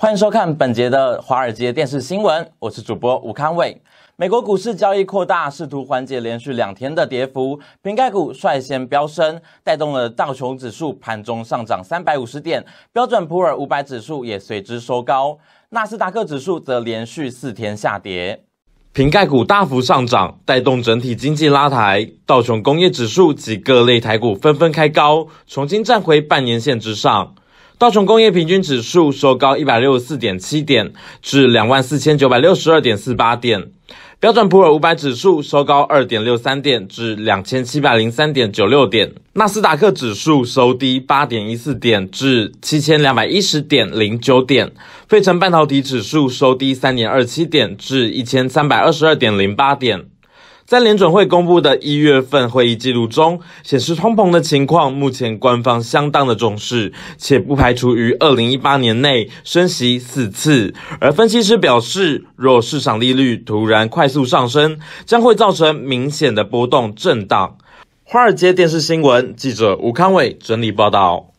欢迎收看本节的华尔街电视新闻，我是主播吴康伟。美国股市交易扩大，试图缓解连续两天的跌幅，瓶盖股率先飙升，带动了道琼指数盘中上涨三百五十点，标准普尔五百指数也随之收高，纳斯达克指数则连续四天下跌。瓶盖股大幅上涨，带动整体经济拉抬，道琼工业指数及各类台股纷纷开高，重新站回半年线之上。道琼工业平均指数收高一百六十四点七点，至两万四千九百六十二点四八点。标准普尔五百指数收高二点六三点，至两千七百零三点九六点。纳斯达克指数收低八点一四点，至七千两百一十点零九点。费城半导体指数收低三点二七点，至一千三百二十二点零八点。在联准会公布的一月份会议记录中，显示通膨的情况目前官方相当的重视，且不排除于二零一八年内升息四次。而分析师表示，若市场利率突然快速上升，将会造成明显的波动震荡。华尔街电视新闻记者吴康伟整理报道。